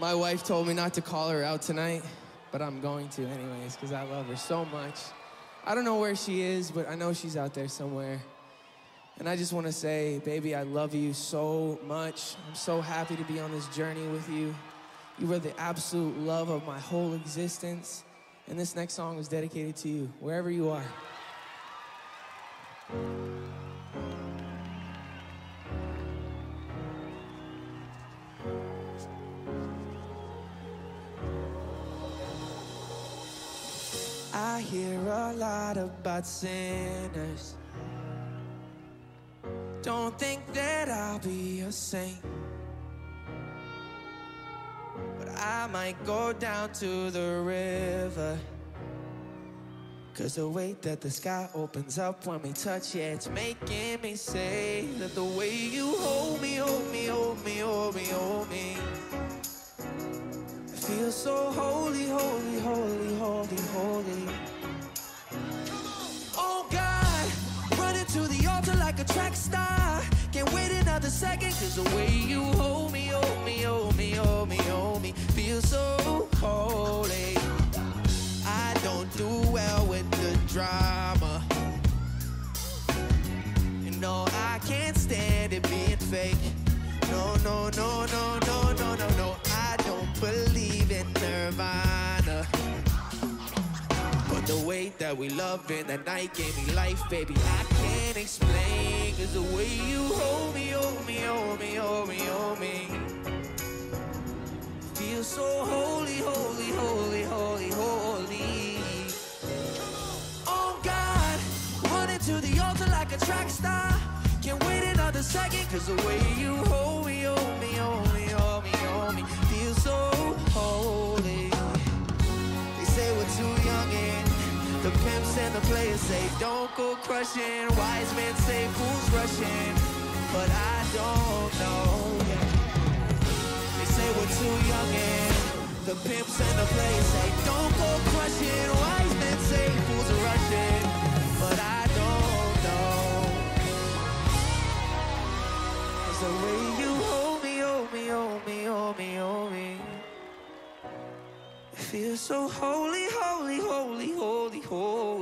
My wife told me not to call her out tonight, but I'm going to anyways because I love her so much. I don't know where she is, but I know she's out there somewhere. And I just want to say, baby, I love you so much. I'm so happy to be on this journey with you. You were the absolute love of my whole existence. And this next song is dedicated to you, wherever you are. I hear a lot about sinners. Don't think that I'll be a saint. But I might go down to the river. Cause the way that the sky opens up when we touch it, it's making me say that the way you hold me, hold me, hold me, hold me, hold me. It feels so holy, holy, star. Can't wait another second, cause the way you hold me, hold me, hold me, hold me, hold me, feels so holy. Eh? I don't do well with the drama. You know, I can't stand it being fake. No, no, no, no, no, no, no, no. I don't believe in nirvana. But the way that we love in the night gave me life, baby. I can't explain. Cause the way you hold me, hold me, hold me, hold me, hold me. Feel so holy, holy, holy, holy, holy. Oh God, running to the altar like a track star. Can't wait another second, cause the way you hold me, hold me, don't go crushing. Wise men say fools rushing, but I don't know. They say we're too young and the pimps and the players say don't go crushing. Wise men say fools rushing, but I don't know. Cause the way you hold me, hold me, hold me, hold me, hold me. Feels so holy, holy, holy, holy, holy.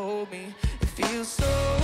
hold me. It feels so